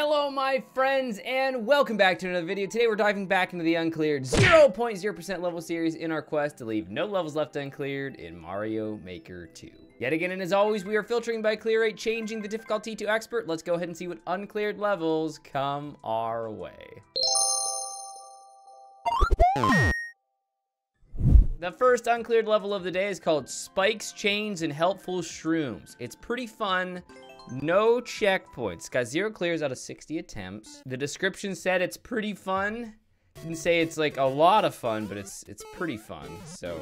Hello my friends and welcome back to another video. Today we're diving back into the uncleared 0.0% level series in our quest to leave no levels left uncleared in Mario Maker 2. Yet again and as always we are filtering by clear rate, changing the difficulty to expert. Let's go ahead and see what uncleared levels come our way. The first uncleared level of the day is called Spikes, Chains, and Helpful Shrooms. It's pretty fun. No checkpoints. Got zero clears out of 60 attempts. The description said it's pretty fun. Didn't say it's like a lot of fun, but it's it's pretty fun. So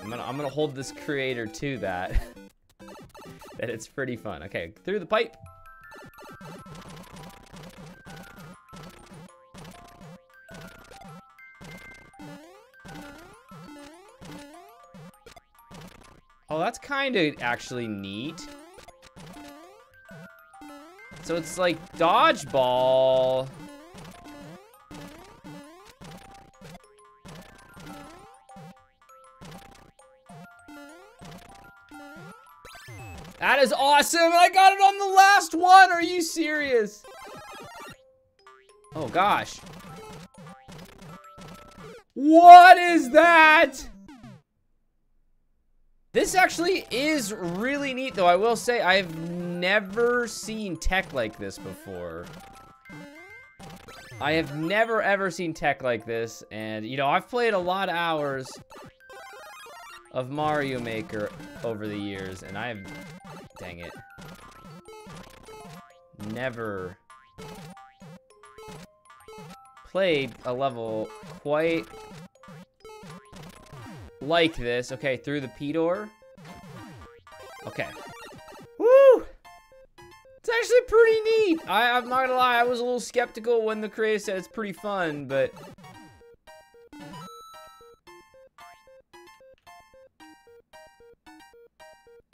I'm gonna I'm gonna hold this creator to that. that it's pretty fun. Okay, through the pipe. Oh, that's kind of actually neat. So it's like dodgeball. That is awesome! I got it on the last one! Are you serious? Oh gosh. What is that? This actually is really neat, though. I will say I've never seen tech like this before. I have never, ever seen tech like this. And, you know, I've played a lot of hours of Mario Maker over the years. And I've... Dang it. Never played a level quite like this. Okay, through the P door. Okay. I, I'm not gonna lie, I was a little skeptical when the creator said it's pretty fun, but...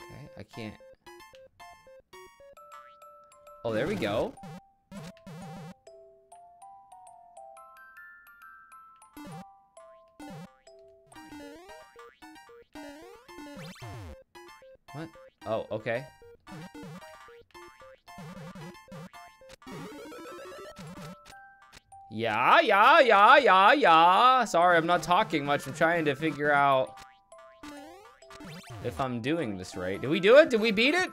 Okay, I can't... Oh, there we go. What? Oh, okay. Yeah, yeah, yeah, yeah, yeah. Sorry, I'm not talking much. I'm trying to figure out if I'm doing this right. Did we do it? Did we beat it?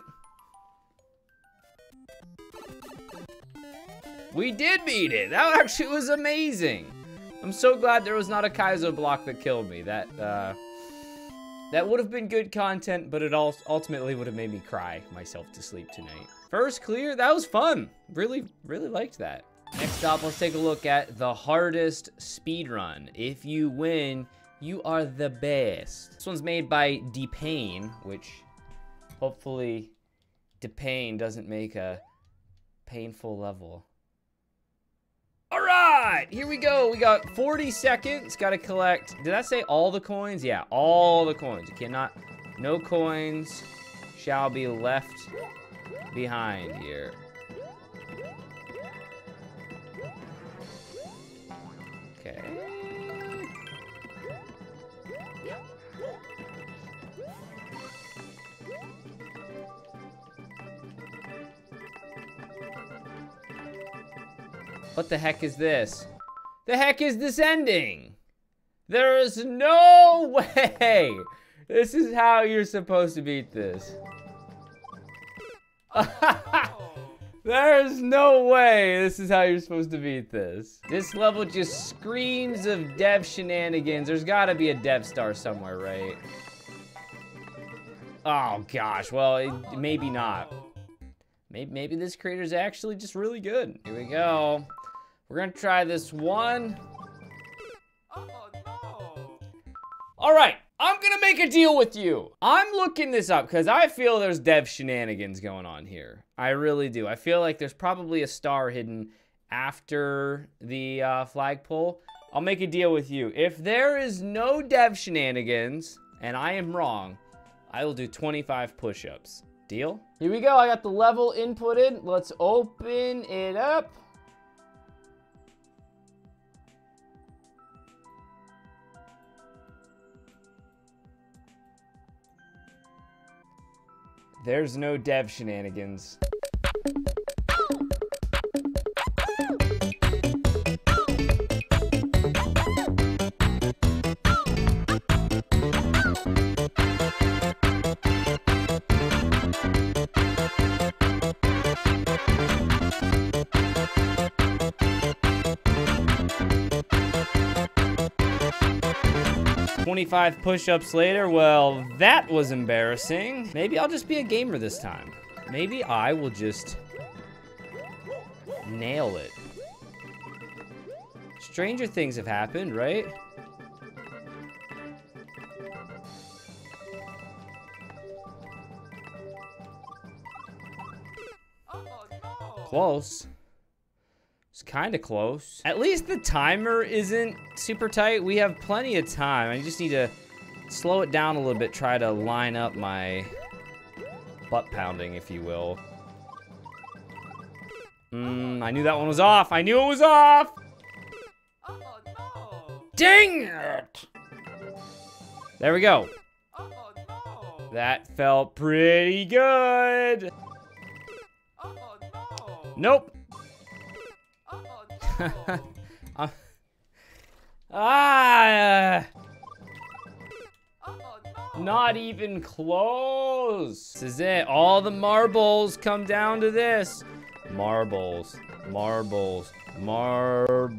We did beat it. That actually was amazing. I'm so glad there was not a Kaizo block that killed me. That, uh... That would have been good content, but it also ultimately would have made me cry myself to sleep tonight. First clear, that was fun. Really, really liked that. Up, let's take a look at the hardest speed run. If you win, you are the best. This one's made by Depain, which hopefully Depain doesn't make a painful level. All right, here we go. We got 40 seconds. Got to collect. Did I say all the coins? Yeah, all the coins. You cannot. No coins shall be left behind here. What the heck is this? The heck is this ending? There is no way! This is how you're supposed to beat this. There's no way this is how you're supposed to beat this. This level just screams of dev shenanigans. There's gotta be a dev star somewhere, right? Oh gosh, well, it, maybe not. Maybe, maybe this creator's actually just really good. Here we go. We're gonna try this one. Oh, no. All right, I'm gonna make a deal with you. I'm looking this up because I feel there's dev shenanigans going on here. I really do. I feel like there's probably a star hidden after the uh, flagpole. I'll make a deal with you. If there is no dev shenanigans, and I am wrong, I will do 25 push-ups. Deal? Here we go. I got the level inputted. Let's open it up. There's no dev shenanigans. 25 push-ups later, well, that was embarrassing. Maybe I'll just be a gamer this time. Maybe I will just nail it. Stranger things have happened, right? Close. It's kind of close. At least the timer isn't super tight. We have plenty of time. I just need to slow it down a little bit, try to line up my butt pounding, if you will. Mmm, I knew that one was off. I knew it was off! Oh, no. Dang it! There we go. Oh, no. That felt pretty good. Oh, no. Nope. uh, ah! Not even close. This is it. All the marbles come down to this. Marbles, marbles, mar...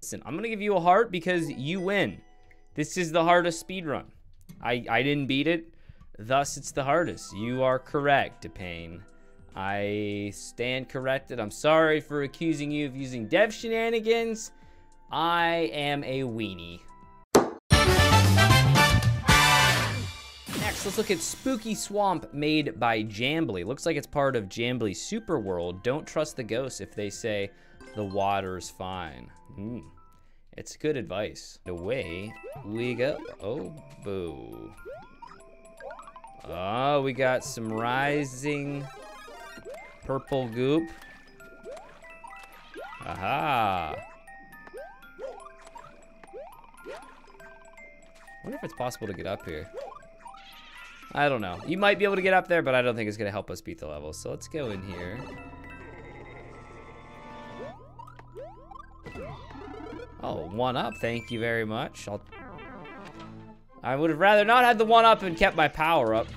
Listen, I'm gonna give you a heart because you win. This is the hardest speed run. I, I didn't beat it. Thus, it's the hardest. You are correct, Depain. I stand corrected. I'm sorry for accusing you of using dev shenanigans. I am a weenie. Next, let's look at Spooky Swamp made by Jambly. Looks like it's part of Jambly Super World. Don't trust the ghosts if they say the water's fine. Mm. It's good advice. Away we go. Oh, boo. Oh, we got some rising purple goop. Aha. wonder if it's possible to get up here. I don't know. You might be able to get up there, but I don't think it's going to help us beat the level. So let's go in here. Oh, one up. Thank you very much. I'll I would have rather not had the one up and kept my power up.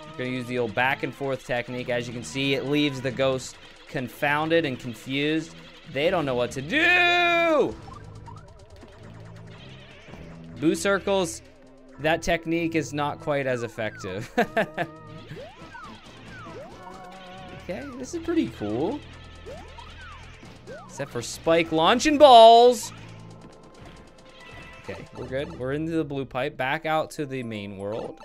I'm gonna use the old back and forth technique. As you can see, it leaves the ghost confounded and confused. They don't know what to do! Boo circles, that technique is not quite as effective. okay, this is pretty cool. Except for Spike launching balls. Okay, we're good. We're into the blue pipe. Back out to the main world.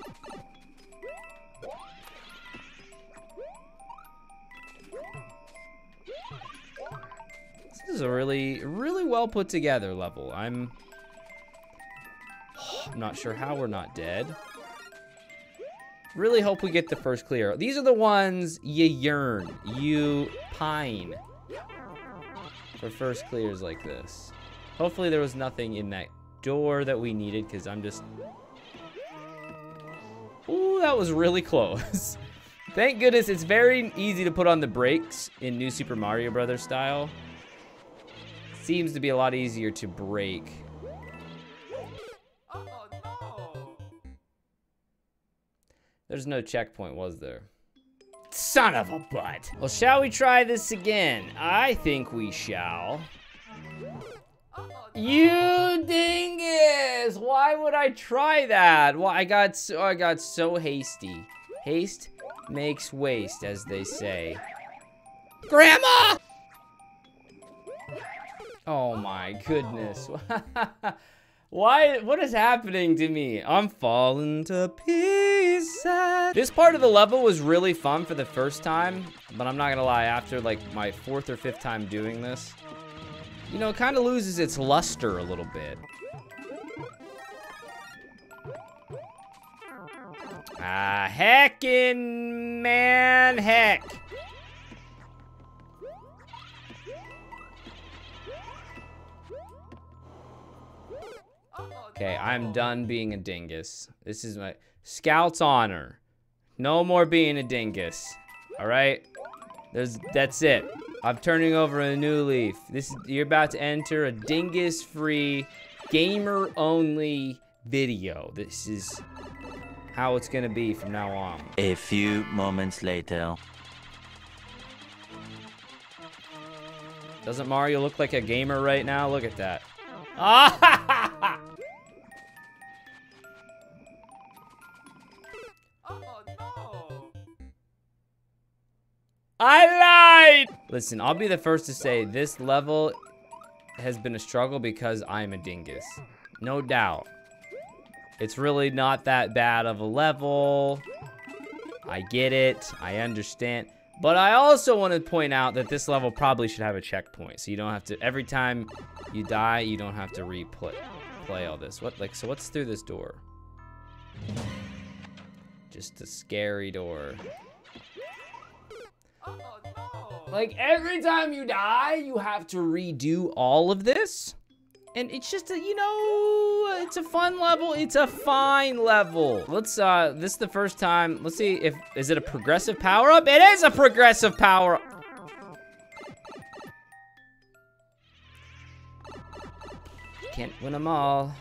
This is a really, really well put together level. I'm, I'm not sure how we're not dead. Really hope we get the first clear. These are the ones you yearn, you pine for first clears like this. Hopefully there was nothing in that door that we needed because I'm just... Ooh, that was really close. Thank goodness it's very easy to put on the brakes in New Super Mario Brothers style. Seems to be a lot easier to brake. There's no checkpoint, was there? Son of a butt. Well, shall we try this again? I think we shall. You dingus! Why would I try that? Well, I got so I got so hasty. Haste makes waste, as they say. Grandma! Oh my goodness. Oh. Why, what is happening to me? I'm falling to pieces. This part of the level was really fun for the first time, but I'm not gonna lie, after like my fourth or fifth time doing this, you know, it kind of loses its luster a little bit. Ah, heckin' man, heck. Okay, I'm done being a dingus. This is my scout's honor. No more being a dingus. All right? There's that's it. I'm turning over a new leaf. This you're about to enter a dingus-free, gamer-only video. This is how it's gonna be from now on. A few moments later. Doesn't Mario look like a gamer right now? Look at that. Ah! I lied! Listen, I'll be the first to say this level has been a struggle because I'm a dingus. No doubt. It's really not that bad of a level. I get it. I understand. But I also want to point out that this level probably should have a checkpoint. So you don't have to, every time you die, you don't have to replay play all this. What, like, so what's through this door? Just a scary door. Like every time you die, you have to redo all of this. And it's just a, you know, it's a fun level. It's a fine level. Let's, uh, this is the first time. Let's see if, is it a progressive power up? It is a progressive power up. Can't win them all.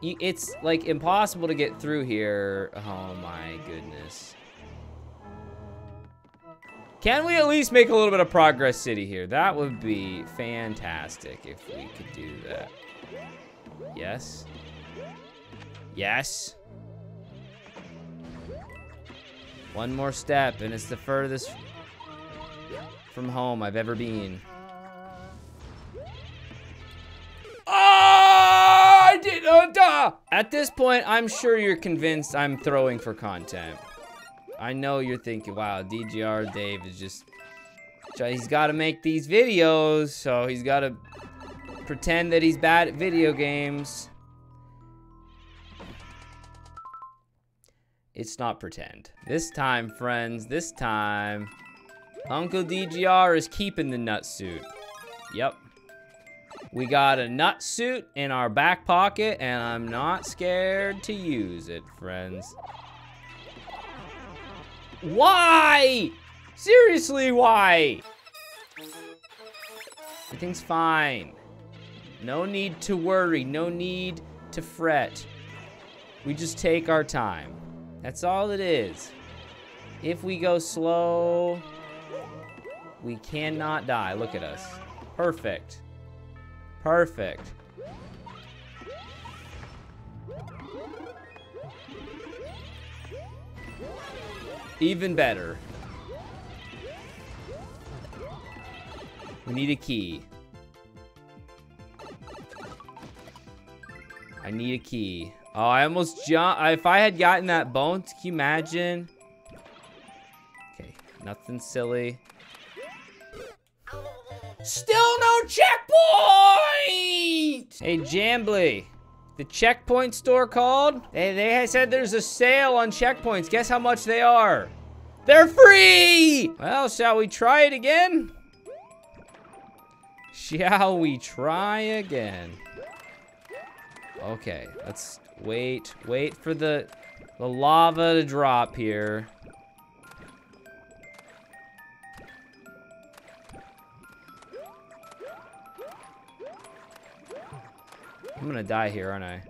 It's like impossible to get through here. Oh my goodness. Can we at least make a little bit of progress city here? That would be fantastic if we could do that. Yes. Yes. One more step and it's the furthest from home I've ever been. Uh. At this point, I'm sure you're convinced I'm throwing for content. I know you're thinking, wow, DGR Dave is just, he's got to make these videos, so he's got to pretend that he's bad at video games. It's not pretend. This time, friends, this time, Uncle DGR is keeping the nut suit. Yep. We got a nut suit in our back pocket, and I'm not scared to use it, friends. Why? Seriously, why? Everything's fine. No need to worry. No need to fret. We just take our time. That's all it is. If we go slow, we cannot die. Look at us. Perfect. Perfect. Even better. We need a key. I need a key. Oh, I almost jumped. If I had gotten that bone, can you imagine? Okay, nothing silly. Still no checkpoint! Hey, Jambly. The checkpoint store called? They, they said there's a sale on checkpoints. Guess how much they are? They're free! Well, shall we try it again? Shall we try again? Okay, let's wait. Wait for the, the lava to drop here. I'm gonna die here, aren't I?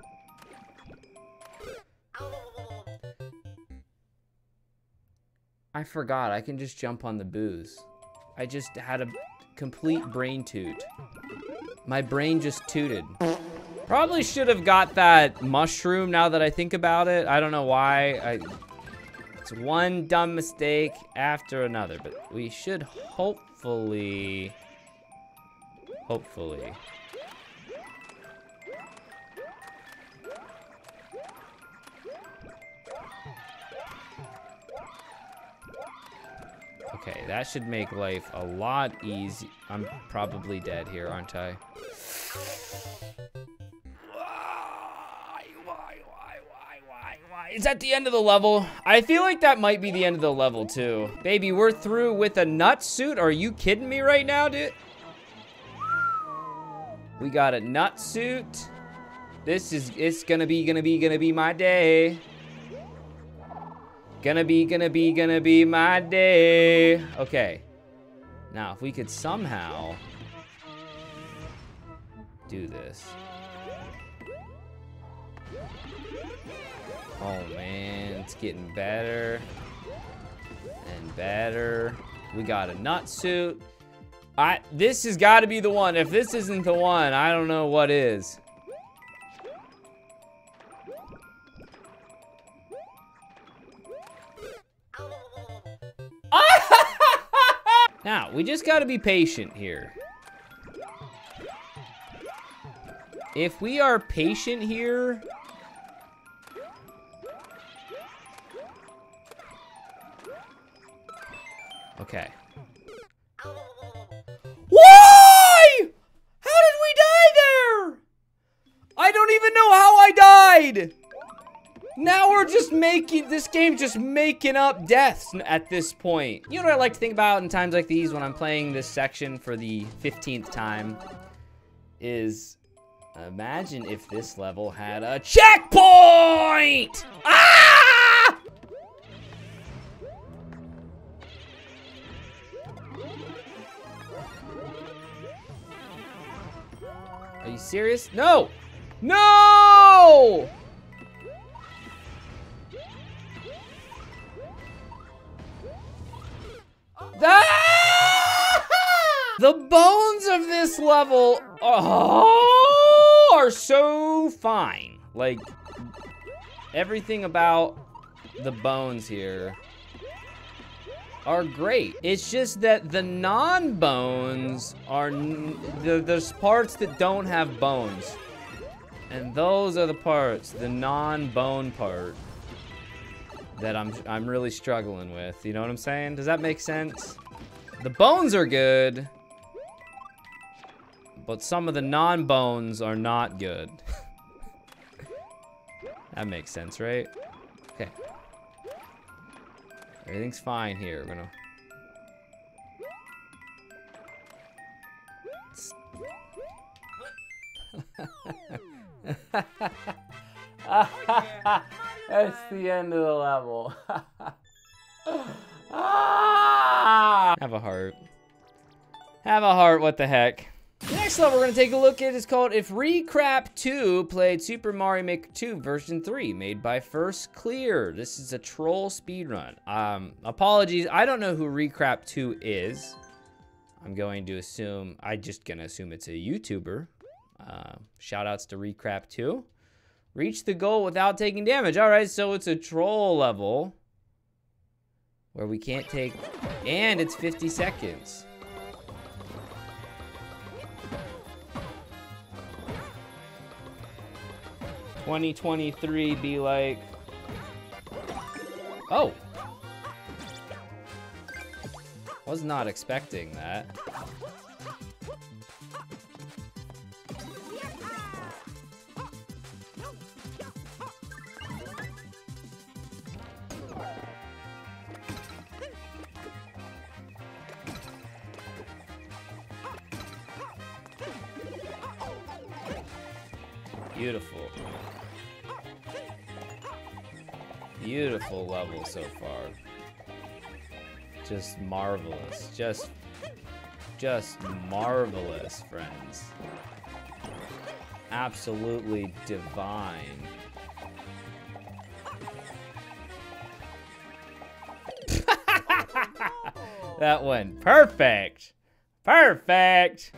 I forgot, I can just jump on the Boos. I just had a complete brain toot. My brain just tooted. Probably should have got that mushroom now that I think about it. I don't know why. I, it's one dumb mistake after another, but we should hopefully, hopefully. Okay, that should make life a lot easy. I'm probably dead here, aren't I? Why, why, why? Is that the end of the level? I feel like that might be the end of the level, too. Baby, we're through with a nut suit? Are you kidding me right now, dude? We got a nut suit. This is, it's gonna be, gonna be, gonna be my day. Gonna be, gonna be, gonna be my day. Okay. Now, if we could somehow do this. Oh man, it's getting better. And better. We got a nut suit. I, this has got to be the one. If this isn't the one, I don't know what is. Now, we just got to be patient here. If we are patient here... Okay. Why? How did we die there? I don't even know how I died. Now we're just making, this game just making up deaths at this point. You know what I like to think about in times like these when I'm playing this section for the 15th time? Is imagine if this level had a checkpoint! Ah! Are you serious? No! No! Ah! The bones of this level oh, are so fine. Like, everything about the bones here are great. It's just that the non-bones are, the, there's parts that don't have bones. And those are the parts, the non-bone part, that I'm, I'm really struggling with. You know what I'm saying? Does that make sense? The bones are good, but some of the non-bones are not good. that makes sense, right? Okay. Everything's fine here. We're gonna... That's the end of the level. ah! Have a heart. Have a heart, what the heck. The next level we're gonna take a look at is called If Recrap 2 played Super Mario Maker 2 version 3, made by First Clear. This is a troll speedrun. Um, apologies, I don't know who Recrap 2 is. I'm going to assume, I'm just gonna assume it's a YouTuber. Uh, shout outs to Recrap 2. Reach the goal without taking damage. All right, so it's a troll level where we can't take, and it's 50 seconds. Twenty twenty three be like, oh, was not expecting that. Beautiful. Beautiful level so far. Just marvelous. Just, just marvelous, friends. Absolutely divine. that went perfect. Perfect.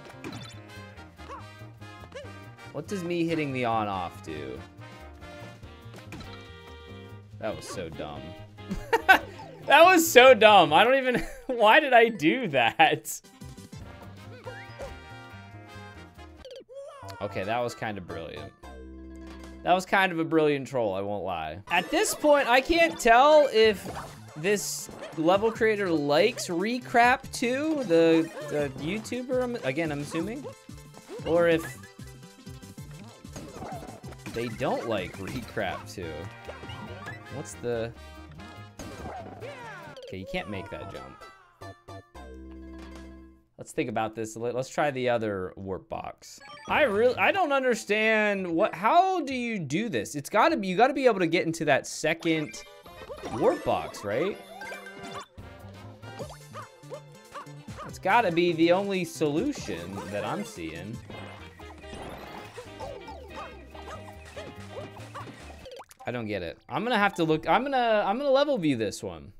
What does me hitting the on off do? That was so dumb. that was so dumb. I don't even, why did I do that? Okay, that was kind of brilliant. That was kind of a brilliant troll, I won't lie. At this point, I can't tell if this level creator likes Recrap 2, the, the YouTuber, again, I'm assuming, or if they don't like Recrap 2. What's the... Okay, you can't make that jump. Let's think about this. Let's try the other warp box. I really, I don't understand what, how do you do this? It's gotta be, you gotta be able to get into that second warp box, right? It's gotta be the only solution that I'm seeing. I don't get it. I'm gonna have to look, I'm gonna, I'm gonna level view this one.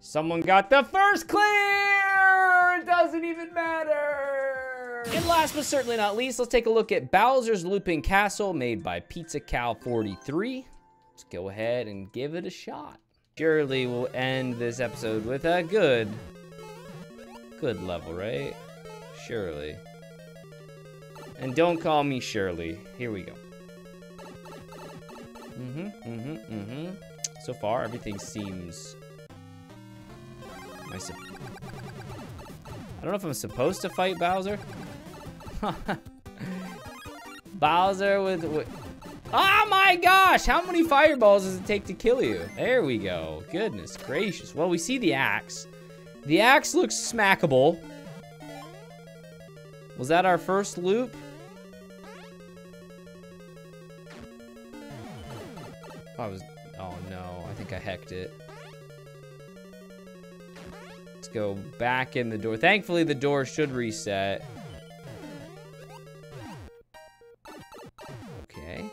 Someone got the first clear! It doesn't even matter! And last but certainly not least, let's take a look at Bowser's Looping Castle made by Pizza Cow 43. Let's go ahead and give it a shot. Surely we'll end this episode with a good, good level, right? Surely. And don't call me Shirley. Here we go. Mm-hmm, mm-hmm, mm-hmm. So far, everything seems... I, I don't know if I'm supposed to fight Bowser. Bowser with... Oh my gosh! How many fireballs does it take to kill you? There we go. Goodness gracious. Well, we see the axe. The axe looks smackable. Was that our first loop? Hecked it. Let's go back in the door. Thankfully, the door should reset. Okay.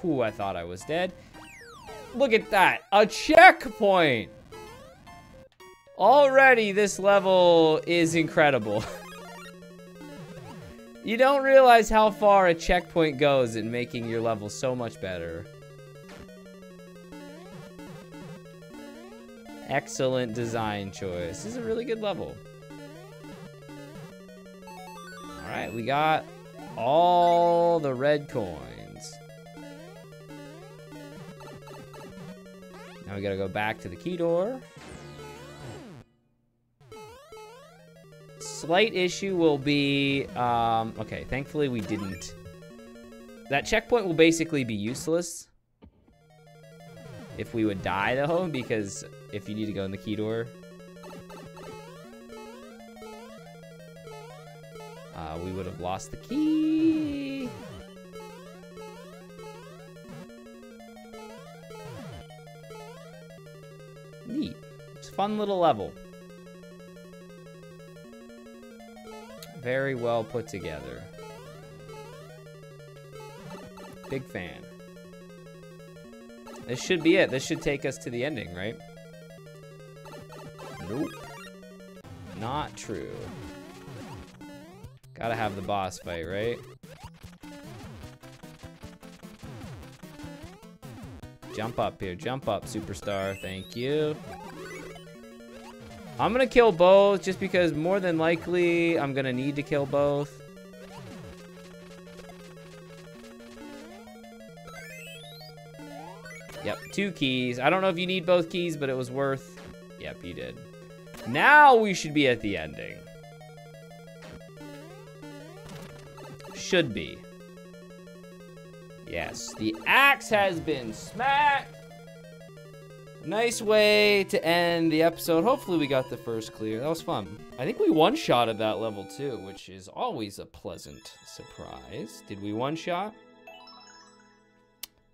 Whew, I thought I was dead. Look at that, a checkpoint! Already, this level is incredible. You don't realize how far a checkpoint goes in making your level so much better. Excellent design choice. This is a really good level. Alright, we got all the red coins. Now we gotta go back to the key door. Slight issue will be, um, okay, thankfully we didn't. That checkpoint will basically be useless if we would die though, because if you need to go in the key door. Uh, we would have lost the key. Neat. It's a fun little level. Very well put together. Big fan. This should be it. This should take us to the ending, right? Nope. Not true. Gotta have the boss fight, right? Jump up here. Jump up, superstar. Thank you. I'm gonna kill both just because more than likely I'm gonna need to kill both. Yep, two keys. I don't know if you need both keys, but it was worth... Yep, you did. Now we should be at the ending. Should be. Yes, the axe has been smacked. Nice way to end the episode. Hopefully we got the first clear. That was fun. I think we one-shot at that level too, which is always a pleasant surprise. Did we one-shot?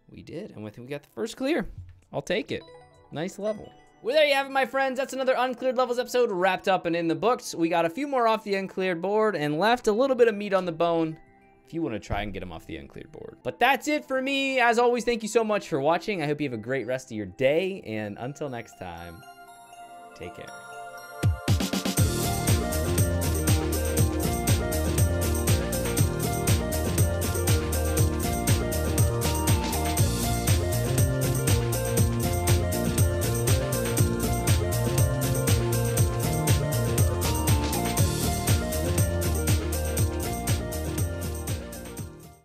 We did, and I think we got the first clear. I'll take it. Nice level. Well, there you have it, my friends. That's another Uncleared Levels episode wrapped up and in the books. We got a few more off the uncleared board and left a little bit of meat on the bone if you want to try and get them off the uncleared board. But that's it for me. As always, thank you so much for watching. I hope you have a great rest of your day. And until next time, take care.